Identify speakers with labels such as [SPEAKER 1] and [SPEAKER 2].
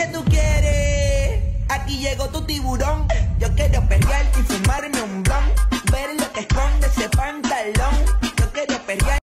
[SPEAKER 1] ¿Qué tú quieres? Aquí llegó tu tiburón. Yo quiero pelear y fumarme un blon. Ver lo que esconde ese pantalón.